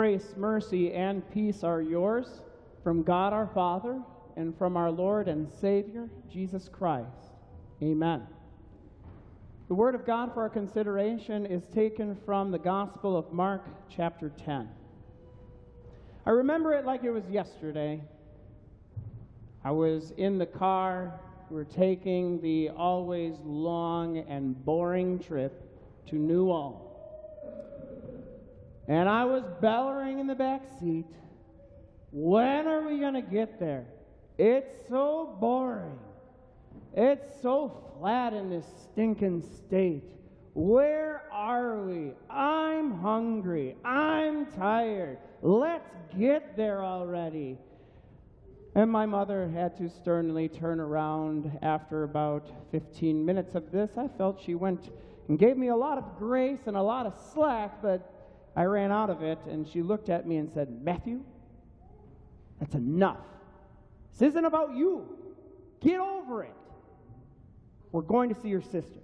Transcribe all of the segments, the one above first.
Grace, mercy, and peace are yours from God our Father and from our Lord and Savior, Jesus Christ. Amen. The Word of God for our consideration is taken from the Gospel of Mark, chapter 10. I remember it like it was yesterday. I was in the car. We were taking the always long and boring trip to New Ulm. And I was bellowing in the back seat, when are we going to get there? It's so boring. It's so flat in this stinking state. Where are we? I'm hungry. I'm tired. Let's get there already. And my mother had to sternly turn around after about 15 minutes of this. I felt she went and gave me a lot of grace and a lot of slack, but I ran out of it, and she looked at me and said, Matthew, that's enough. This isn't about you. Get over it. We're going to see your sister.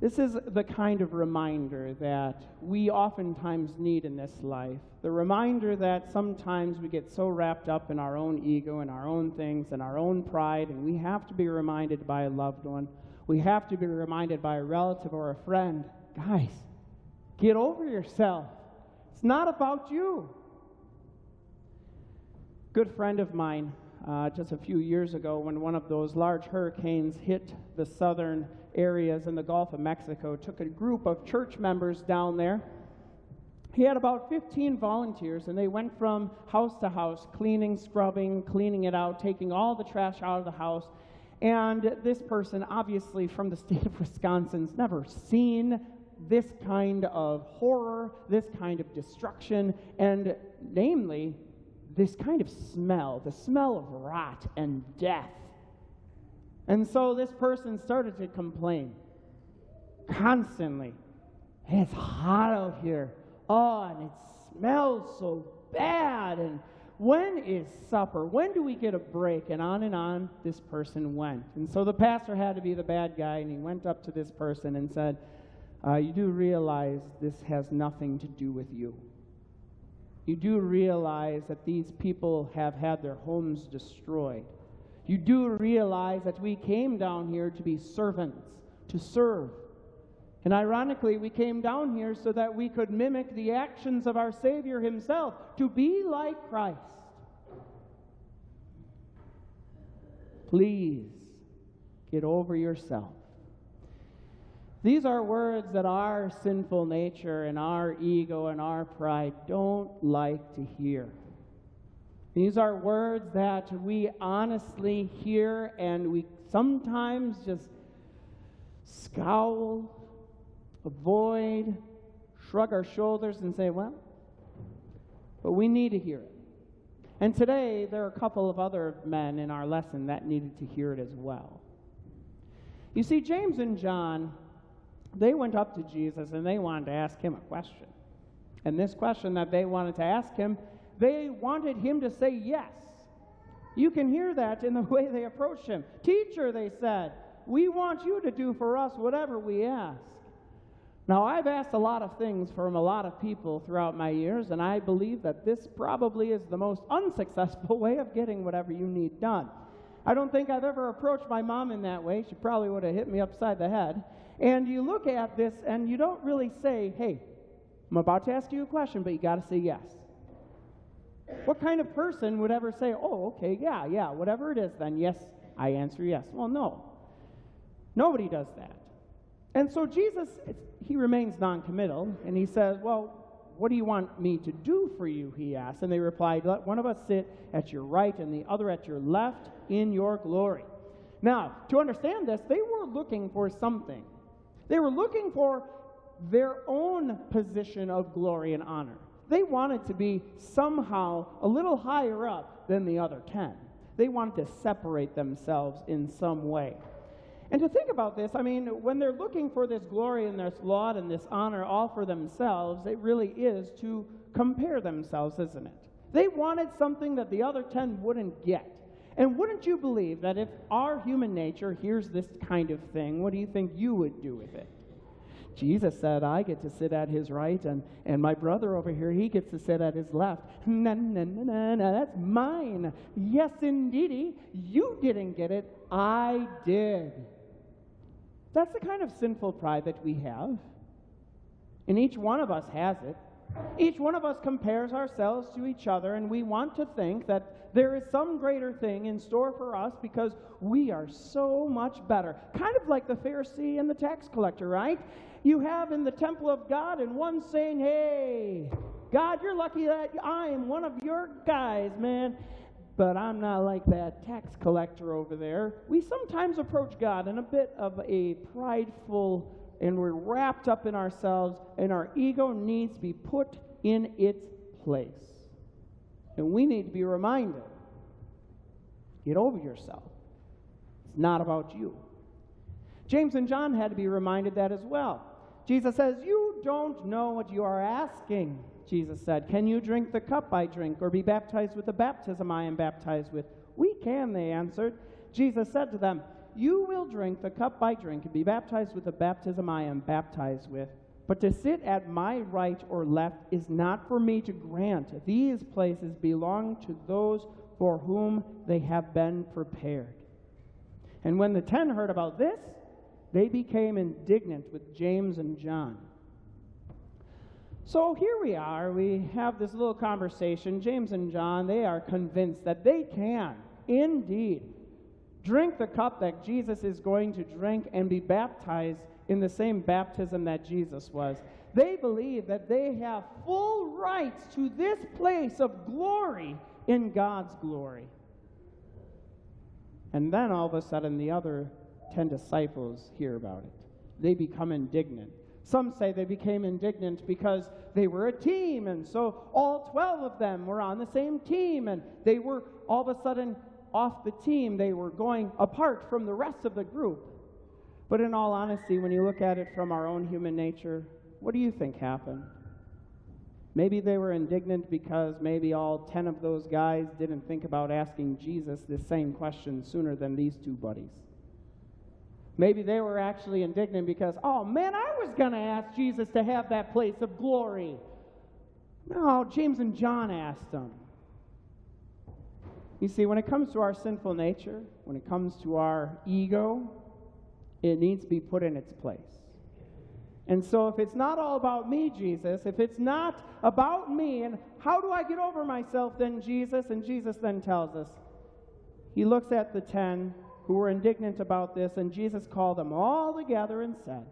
This is the kind of reminder that we oftentimes need in this life. The reminder that sometimes we get so wrapped up in our own ego and our own things and our own pride, and we have to be reminded by a loved one we have to be reminded by a relative or a friend guys, get over yourself. It's not about you. Good friend of mine, uh, just a few years ago, when one of those large hurricanes hit the southern areas in the Gulf of Mexico, took a group of church members down there. He had about 15 volunteers, and they went from house to house, cleaning, scrubbing, cleaning it out, taking all the trash out of the house, and this person, obviously from the state of Wisconsin's never seen this kind of horror, this kind of destruction, and namely, this kind of smell, the smell of rot and death. And so this person started to complain constantly. It's hot out here. Oh, and it smells so bad. And when is supper? When do we get a break? And on and on this person went. And so the pastor had to be the bad guy, and he went up to this person and said, uh, You do realize this has nothing to do with you. You do realize that these people have had their homes destroyed. You do realize that we came down here to be servants, to serve. And ironically, we came down here so that we could mimic the actions of our Savior Himself, to be like Christ. Please get over yourself. These are words that our sinful nature and our ego and our pride don't like to hear. These are words that we honestly hear and we sometimes just scowl avoid, shrug our shoulders, and say, well, but we need to hear it. And today, there are a couple of other men in our lesson that needed to hear it as well. You see, James and John, they went up to Jesus and they wanted to ask him a question. And this question that they wanted to ask him, they wanted him to say yes. You can hear that in the way they approached him. Teacher, they said, we want you to do for us whatever we ask. Now, I've asked a lot of things from a lot of people throughout my years, and I believe that this probably is the most unsuccessful way of getting whatever you need done. I don't think I've ever approached my mom in that way. She probably would have hit me upside the head. And you look at this and you don't really say, hey, I'm about to ask you a question, but you got to say yes. What kind of person would ever say, oh, okay, yeah, yeah, whatever it is, then yes, I answer yes? Well, no. Nobody does that. And so Jesus, he remains noncommittal, and he says, Well, what do you want me to do for you? He asked. And they replied, Let one of us sit at your right and the other at your left in your glory. Now, to understand this, they were looking for something. They were looking for their own position of glory and honor. They wanted to be somehow a little higher up than the other ten. They wanted to separate themselves in some way. And to think about this, I mean, when they're looking for this glory and this laud and this honor all for themselves, it really is to compare themselves, isn't it? They wanted something that the other 10 wouldn't get. And wouldn't you believe that if our human nature hears this kind of thing, what do you think you would do with it? Jesus said, I get to sit at his right, and, and my brother over here, he gets to sit at his left. Na, na, na, na, na, that's mine. Yes, indeedy. You didn't get it. I did. That's the kind of sinful pride that we have. And each one of us has it. Each one of us compares ourselves to each other, and we want to think that there is some greater thing in store for us because we are so much better. Kind of like the Pharisee and the tax collector, right? You have in the temple of God, and one saying, Hey, God, you're lucky that I am one of your guys, man. But I'm not like that tax collector over there. We sometimes approach God in a bit of a prideful and we're wrapped up in ourselves, and our ego needs to be put in its place. And we need to be reminded get over yourself. It's not about you. James and John had to be reminded that as well. Jesus says, You don't know what you are asking. Jesus said, Can you drink the cup I drink, or be baptized with the baptism I am baptized with? We can, they answered. Jesus said to them, you will drink the cup I drink and be baptized with the baptism I am baptized with. But to sit at my right or left is not for me to grant. These places belong to those for whom they have been prepared. And when the ten heard about this, they became indignant with James and John. So here we are. We have this little conversation. James and John, they are convinced that they can indeed drink the cup that Jesus is going to drink and be baptized in the same baptism that Jesus was. They believe that they have full rights to this place of glory in God's glory. And then all of a sudden, the other 10 disciples hear about it. They become indignant. Some say they became indignant because they were a team, and so all 12 of them were on the same team, and they were all of a sudden off the team, they were going apart from the rest of the group. But in all honesty, when you look at it from our own human nature, what do you think happened? Maybe they were indignant because maybe all 10 of those guys didn't think about asking Jesus the same question sooner than these two buddies. Maybe they were actually indignant because, oh man, I was going to ask Jesus to have that place of glory. No, James and John asked him. You see, when it comes to our sinful nature, when it comes to our ego, it needs to be put in its place. And so, if it's not all about me, Jesus, if it's not about me, and how do I get over myself, then Jesus, and Jesus then tells us, he looks at the ten who were indignant about this, and Jesus called them all together and said,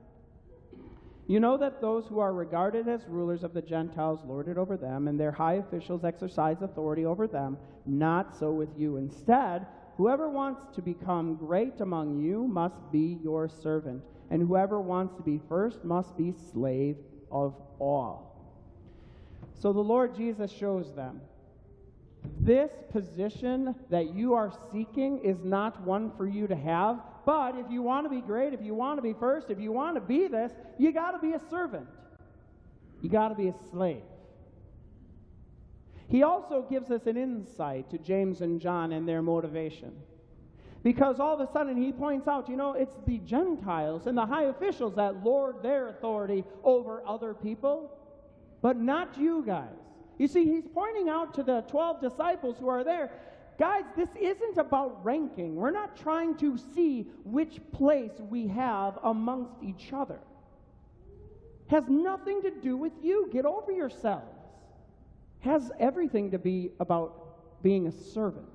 you know that those who are regarded as rulers of the Gentiles lord it over them, and their high officials exercise authority over them. Not so with you. Instead, whoever wants to become great among you must be your servant, and whoever wants to be first must be slave of all. So the Lord Jesus shows them this position that you are seeking is not one for you to have, but if you want to be great, if you want to be first, if you want to be this, you got to be a servant. You got to be a slave. He also gives us an insight to James and John and their motivation. Because all of a sudden he points out, you know, it's the Gentiles and the high officials that lord their authority over other people, but not you guys. You see, he's pointing out to the 12 disciples who are there Guys, this isn't about ranking. We're not trying to see which place we have amongst each other. Has nothing to do with you. Get over yourselves. Has everything to be about being a servant.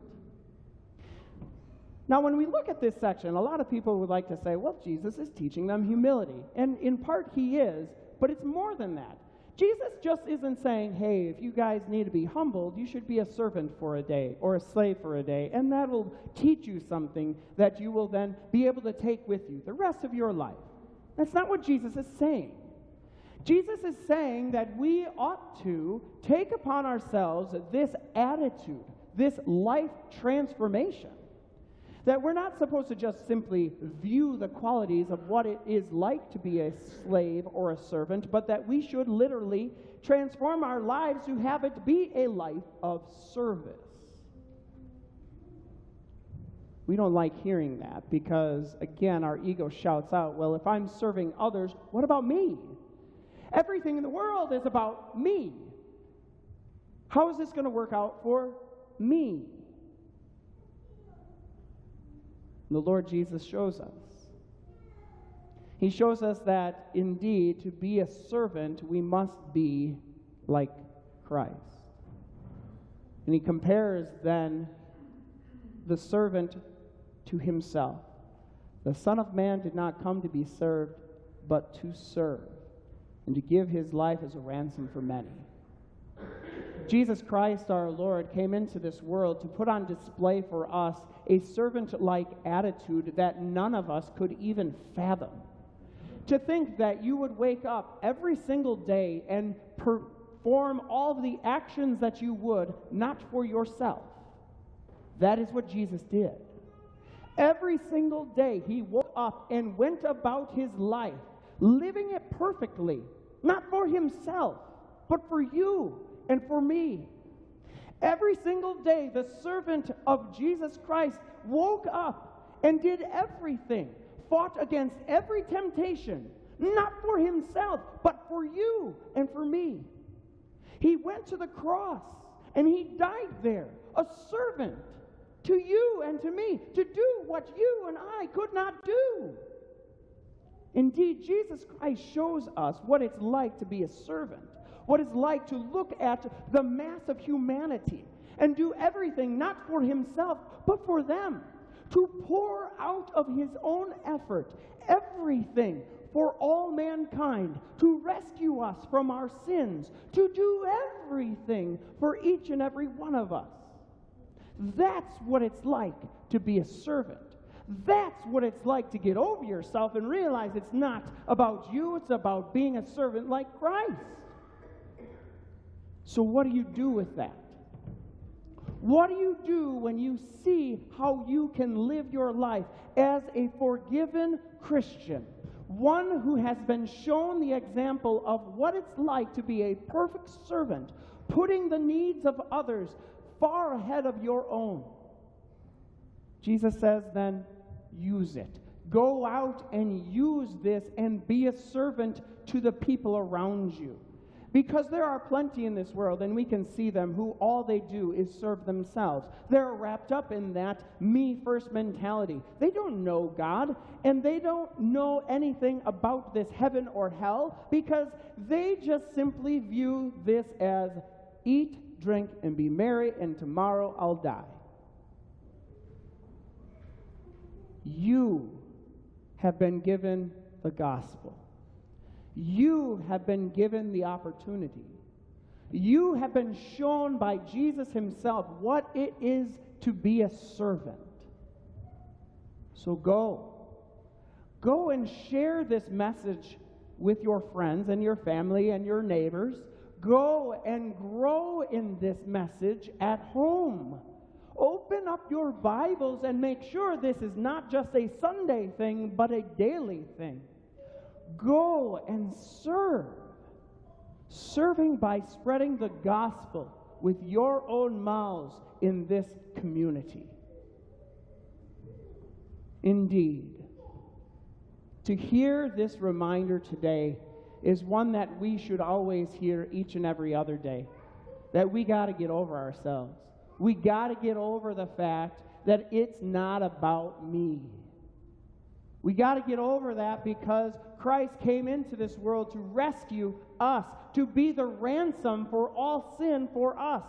Now, when we look at this section, a lot of people would like to say, well, Jesus is teaching them humility. And in part, he is, but it's more than that. Jesus just isn't saying, hey, if you guys need to be humbled, you should be a servant for a day or a slave for a day, and that will teach you something that you will then be able to take with you the rest of your life. That's not what Jesus is saying. Jesus is saying that we ought to take upon ourselves this attitude, this life transformation that we're not supposed to just simply view the qualities of what it is like to be a slave or a servant, but that we should literally transform our lives to have it be a life of service. We don't like hearing that because, again, our ego shouts out, well, if I'm serving others, what about me? Everything in the world is about me. How is this going to work out for me? The Lord Jesus shows us. He shows us that indeed, to be a servant, we must be like Christ. And he compares then the servant to himself. The Son of Man did not come to be served, but to serve, and to give his life as a ransom for many. Jesus Christ our Lord came into this world to put on display for us a servant like attitude that none of us could even fathom. To think that you would wake up every single day and perform all the actions that you would, not for yourself. That is what Jesus did. Every single day, he woke up and went about his life, living it perfectly, not for himself, but for you and for me. Every single day, the servant of Jesus Christ woke up and did everything, fought against every temptation, not for himself, but for you and for me. He went to the cross and he died there, a servant to you and to me, to do what you and I could not do. Indeed, Jesus Christ shows us what it's like to be a servant what it's like to look at the mass of humanity and do everything not for himself, but for them. To pour out of his own effort everything for all mankind, to rescue us from our sins, to do everything for each and every one of us. That's what it's like to be a servant. That's what it's like to get over yourself and realize it's not about you, it's about being a servant like Christ. So, what do you do with that? What do you do when you see how you can live your life as a forgiven Christian? One who has been shown the example of what it's like to be a perfect servant, putting the needs of others far ahead of your own. Jesus says, then, use it. Go out and use this and be a servant to the people around you. Because there are plenty in this world, and we can see them, who all they do is serve themselves. They're wrapped up in that me first mentality. They don't know God, and they don't know anything about this heaven or hell because they just simply view this as eat, drink, and be merry, and tomorrow I'll die. You have been given the gospel. You have been given the opportunity. You have been shown by Jesus Himself what it is to be a servant. So go. Go and share this message with your friends and your family and your neighbors. Go and grow in this message at home. Open up your Bibles and make sure this is not just a Sunday thing, but a daily thing. Go and serve. Serving by spreading the gospel with your own mouths in this community. Indeed, to hear this reminder today is one that we should always hear each and every other day that we got to get over ourselves. We got to get over the fact that it's not about me. We got to get over that because Christ came into this world to rescue us, to be the ransom for all sin for us.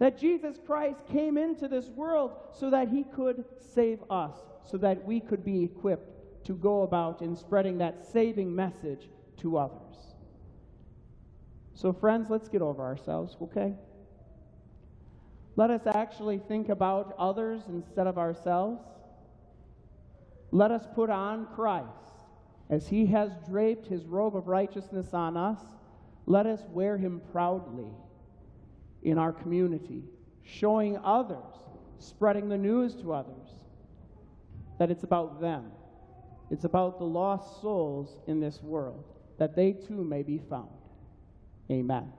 That Jesus Christ came into this world so that he could save us, so that we could be equipped to go about in spreading that saving message to others. So, friends, let's get over ourselves, okay? Let us actually think about others instead of ourselves. Let us put on Christ. As he has draped his robe of righteousness on us, let us wear him proudly in our community, showing others, spreading the news to others that it's about them. It's about the lost souls in this world, that they too may be found. Amen.